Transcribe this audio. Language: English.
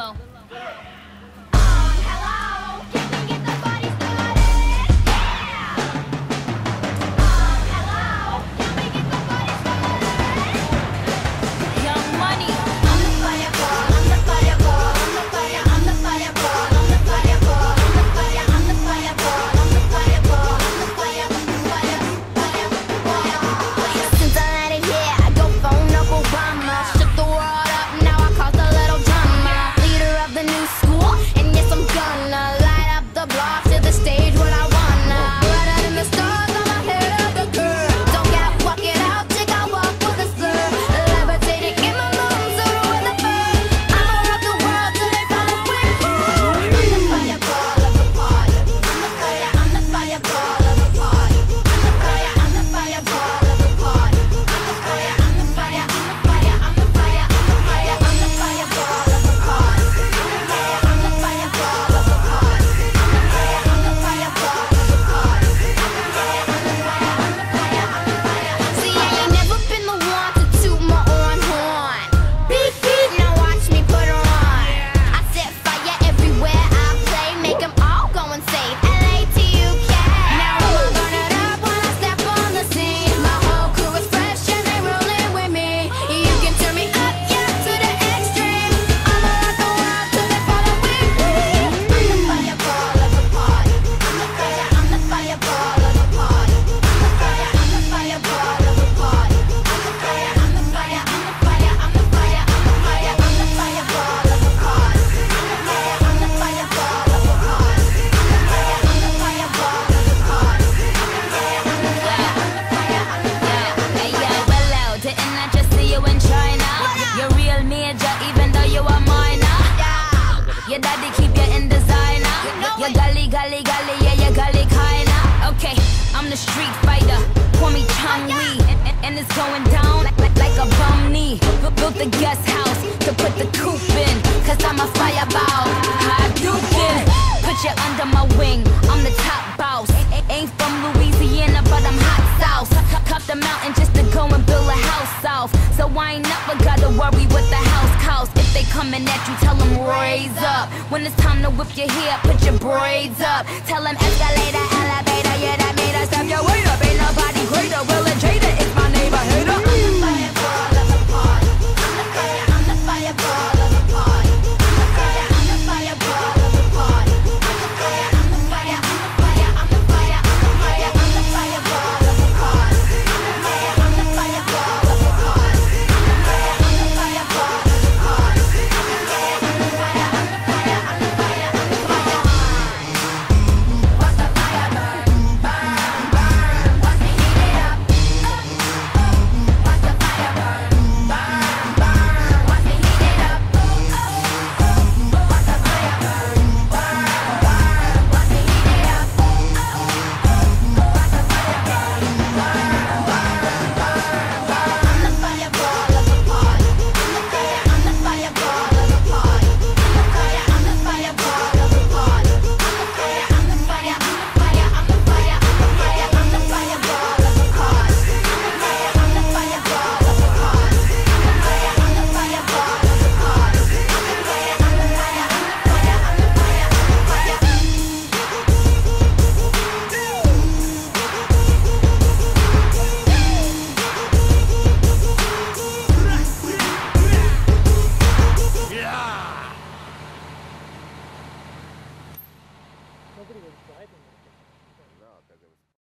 Hello. daddy keep you in designer. You know your gully, gully, gully, yeah, your gully kinda. Okay, I'm the street fighter. Call me Chong oh, Lee, and, and, it's going down like, a bum knee. Built the guest house to put the coop in, cause I'm a fireball. I do this. Put you under my wing, I'm the top boss. Ain't from Louisiana, but I'm hot sauce. Cup the mountain just to go and build wind up, but gotta worry what the house costs. If they coming at you, tell them raise up. When it's time to whip your hair, put your braids up. Tell them escalator, elevator, yeah, that made us up. your way up. Ain't nobody greater. Will and Jada is my neighbor hater.